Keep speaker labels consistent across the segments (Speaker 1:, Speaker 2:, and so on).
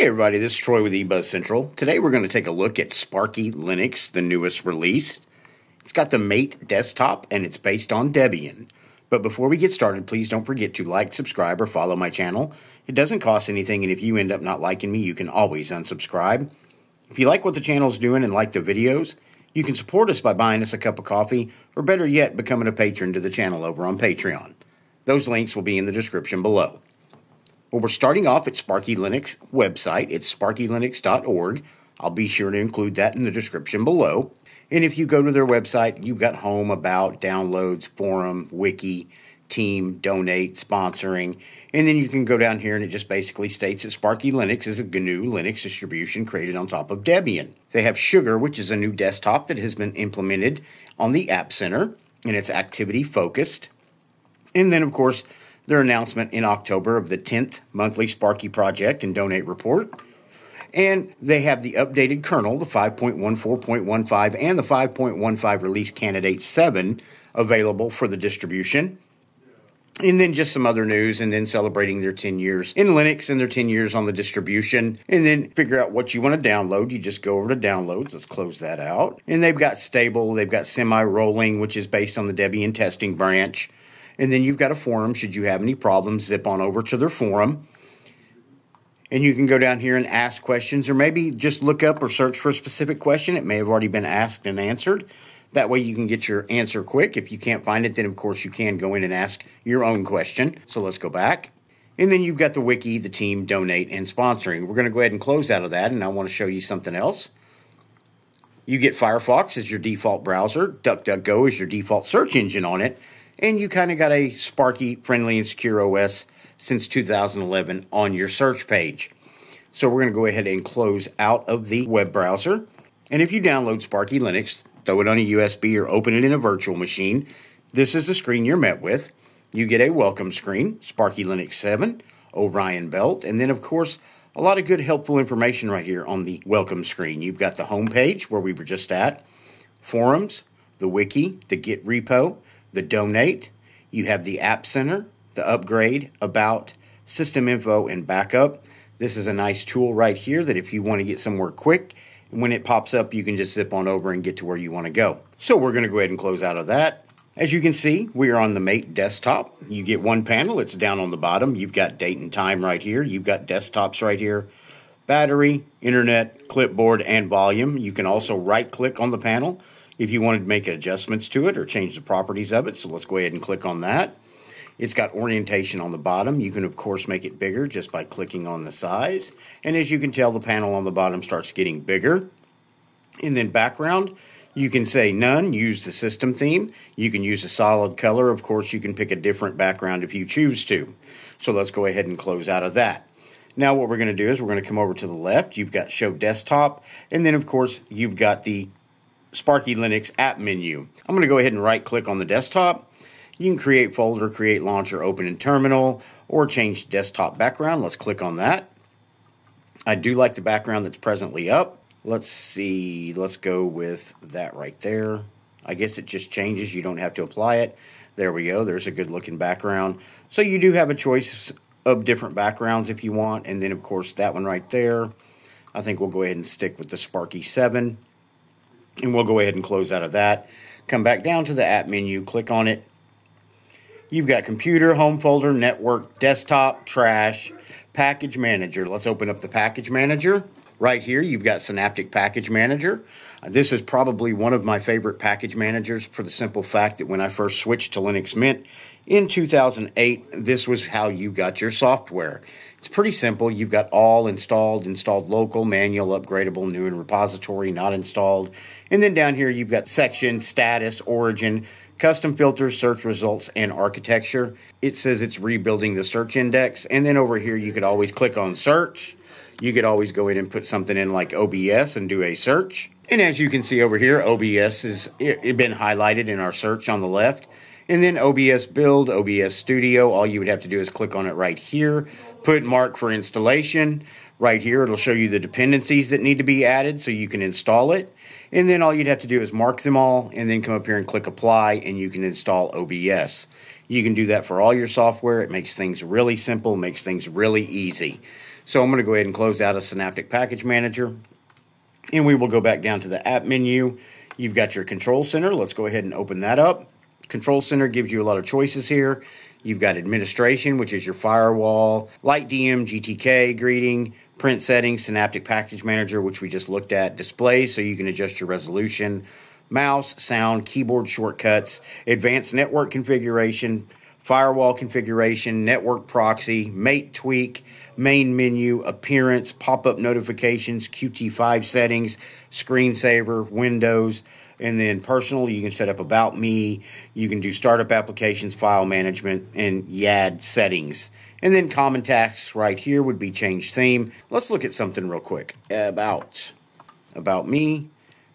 Speaker 1: Hey everybody, this is Troy with eBuzz Central. Today we're going to take a look at Sparky Linux, the newest release. It's got the Mate desktop and it's based on Debian. But before we get started, please don't forget to like, subscribe, or follow my channel. It doesn't cost anything, and if you end up not liking me, you can always unsubscribe. If you like what the channel's doing and like the videos, you can support us by buying us a cup of coffee, or better yet, becoming a patron to the channel over on Patreon. Those links will be in the description below. Well, we're starting off at Sparky Linux website. It's sparkylinux.org. I'll be sure to include that in the description below. And if you go to their website, you've got home, about, downloads, forum, wiki, team, donate, sponsoring. And then you can go down here and it just basically states that Sparky Linux is a GNU Linux distribution created on top of Debian. They have Sugar, which is a new desktop that has been implemented on the App Center and it's activity focused. And then, of course, their announcement in October of the 10th monthly Sparky project and donate report. And they have the updated kernel, the 5.14.15 and the 5.15 release candidate 7 available for the distribution. And then just some other news, and then celebrating their 10 years in Linux and their 10 years on the distribution. And then figure out what you want to download. You just go over to downloads. Let's close that out. And they've got stable, they've got semi rolling, which is based on the Debian testing branch. And then you've got a forum. Should you have any problems, zip on over to their forum. And you can go down here and ask questions, or maybe just look up or search for a specific question. It may have already been asked and answered. That way you can get your answer quick. If you can't find it, then of course you can go in and ask your own question. So let's go back. And then you've got the wiki, the team, donate, and sponsoring. We're going to go ahead and close out of that, and I want to show you something else. You get Firefox as your default browser, DuckDuckGo is your default search engine on it, and you kind of got a Sparky friendly and secure OS since 2011 on your search page. So we're going to go ahead and close out of the web browser. And if you download Sparky Linux, throw it on a USB or open it in a virtual machine, this is the screen you're met with. You get a welcome screen, Sparky Linux 7, Orion Belt, and then of course a lot of good helpful information right here on the welcome screen. You've got the home page where we were just at, forums, the wiki, the Git repo, the donate, you have the app center, the upgrade, about, system info, and backup. This is a nice tool right here that if you want to get somewhere quick, when it pops up, you can just zip on over and get to where you want to go. So we're going to go ahead and close out of that. As you can see, we are on the Mate desktop. You get one panel, it's down on the bottom. You've got date and time right here. You've got desktops right here, battery, internet, clipboard, and volume. You can also right click on the panel if you wanted to make adjustments to it or change the properties of it. So let's go ahead and click on that. It's got orientation on the bottom. You can, of course, make it bigger just by clicking on the size. And as you can tell, the panel on the bottom starts getting bigger. And then background, you can say none, use the system theme. You can use a solid color. Of course, you can pick a different background if you choose to. So let's go ahead and close out of that. Now what we're going to do is we're going to come over to the left. You've got Show Desktop. And then, of course, you've got the Sparky Linux app menu. I'm going to go ahead and right click on the desktop. You can create folder, create launcher, open in terminal, or change desktop background. Let's click on that. I do like the background that's presently up. Let's see, let's go with that right there. I guess it just changes, you don't have to apply it. There we go, there's a good looking background. So you do have a choice of different backgrounds if you want, and then of course that one right there. I think we'll go ahead and stick with the Sparky 7. And we'll go ahead and close out of that. Come back down to the app menu, click on it. You've got computer, home folder, network, desktop, trash, package manager. Let's open up the package manager. Right here, you've got Synaptic Package Manager. This is probably one of my favorite package managers for the simple fact that when I first switched to Linux Mint in 2008, this was how you got your software. It's pretty simple. You've got all installed, installed local, manual, upgradable, new and repository, not installed. And then down here, you've got section, status, origin, custom filters, search results, and architecture. It says it's rebuilding the search index. And then over here, you could always click on search. You could always go in and put something in like OBS and do a search. And as you can see over here, OBS has been highlighted in our search on the left. And then OBS Build, OBS Studio, all you would have to do is click on it right here, put mark for installation. Right here, it'll show you the dependencies that need to be added so you can install it. And then all you'd have to do is mark them all and then come up here and click apply and you can install OBS. You can do that for all your software. It makes things really simple, makes things really easy. So I'm going to go ahead and close out a Synaptic Package Manager. And we will go back down to the app menu. You've got your control center. Let's go ahead and open that up. Control center gives you a lot of choices here. You've got administration, which is your firewall, LightDM, GTK, greeting, print settings, Synaptic Package Manager, which we just looked at, display, so you can adjust your resolution, mouse, sound, keyboard shortcuts, advanced network configuration, firewall configuration, network proxy, mate tweak, main menu, appearance, pop up notifications, Qt5 settings, screensaver, Windows, and then personal, you can set up about me, you can do startup applications, file management, and YAD settings. And then common tasks right here would be change theme. Let's look at something real quick. About. About me.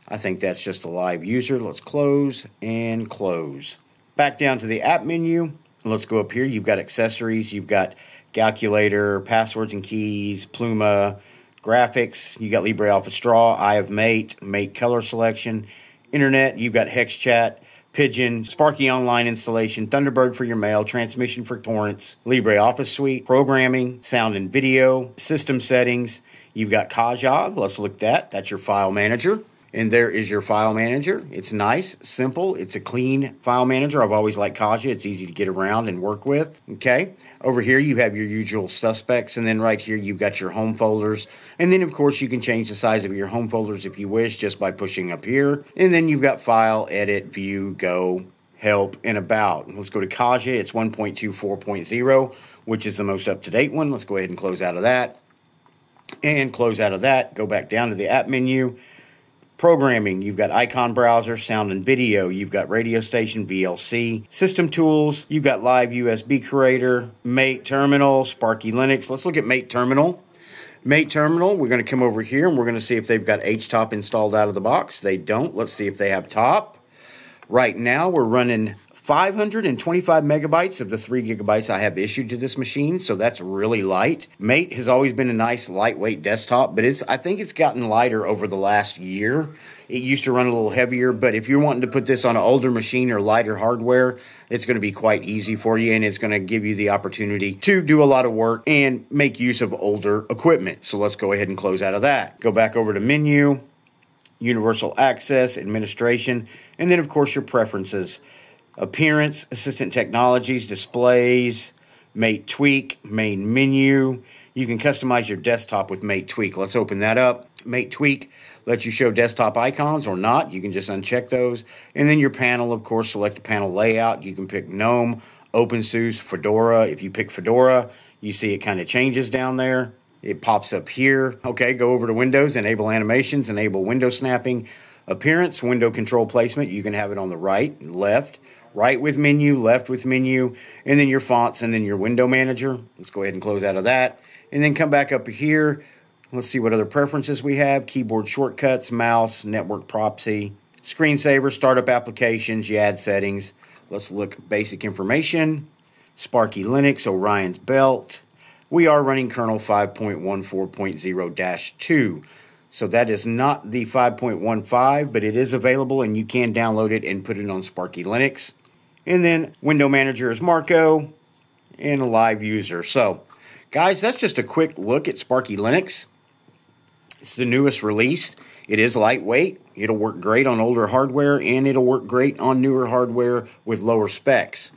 Speaker 1: I think that's just a live user. Let's close and close. Back down to the app menu. Let's go up here. You've got accessories. You've got calculator, passwords and keys, Pluma, graphics. You got LibreOffice Draw, Eye of Mate, Mate color selection, internet. You've got HexChat, Pidgin, Sparky Online installation, Thunderbird for your mail, transmission for torrents, LibreOffice Suite, programming, sound and video, system settings. You've got Caja. Let's look at that. That's your file manager. And there is your file manager. It's nice, simple. It's a clean file manager. I've always liked Caja. It's easy to get around and work with. Okay. Over here, you have your usual suspects. And then right here, you've got your home folders. And then, of course, you can change the size of your home folders if you wish just by pushing up here. And then you've got File, Edit, View, Go, Help, and About. Let's go to Caja. It's 1.24.0, which is the most up to date one. Let's go ahead and close out of that. And close out of that. Go back down to the app menu Programming, you've got icon browser, sound and video, you've got radio station, VLC, system tools, you've got live USB creator, Mate terminal, Sparky Linux. Let's look at Mate terminal. Mate terminal, we're going to come over here and we're going to see if they've got HTOP installed out of the box. They don't. Let's see if they have top. Right now, we're running 525 megabytes of the 3 gigabytes I have issued to this machine, so that's really light. Mate has always been a nice lightweight desktop, but it's I think it's gotten lighter over the last year. It used to run a little heavier, but if you're wanting to put this on an older machine or lighter hardware, it's going to be quite easy for you and it's going to give you the opportunity to do a lot of work and make use of older equipment. So let's go ahead and close out of that. Go back over to menu, universal access, administration, and then of course your preferences appearance, assistant technologies, displays, Mate Tweak, main menu. You can customize your desktop with Mate Tweak. Let's open that up. Mate Tweak lets you show desktop icons or not. You can just uncheck those. And then your panel, of course, select the panel layout. You can pick GNOME, OpenSUSE, Fedora. If you pick Fedora, you see it kind of changes down there. It pops up here. Okay, go over to Windows, enable animations, enable window snapping. Appearance, window control placement. You can have it on the right, and left, right with menu, left with menu, and then your fonts, and then your window manager. Let's go ahead and close out of that. And then come back up here. Let's see what other preferences we have. Keyboard shortcuts, mouse, network proxy, screensaver, startup applications, YAD settings. Let's look basic information. Sparky Linux, Orion's Belt. We are running kernel 5.14.0-2. So that is not the 5.15, but it is available and you can download it and put it on Sparky Linux. And then window manager is Marco and a live user. So, guys, that's just a quick look at Sparky Linux. It's the newest release. It is lightweight. It'll work great on older hardware and it'll work great on newer hardware with lower specs.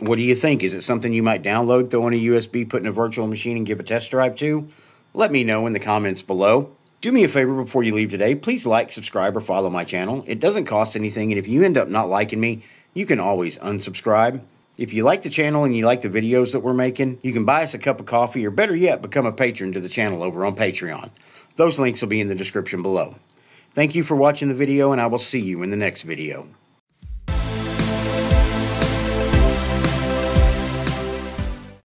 Speaker 1: What do you think? Is it something you might download, throw in a USB, put in a virtual machine, and give a test drive to? Let me know in the comments below. Do me a favor before you leave today. Please like, subscribe, or follow my channel. It doesn't cost anything, and if you end up not liking me, you can always unsubscribe. If you like the channel and you like the videos that we're making, you can buy us a cup of coffee or better yet, become a patron to the channel over on Patreon. Those links will be in the description below. Thank you for watching the video and I will see you in the next video.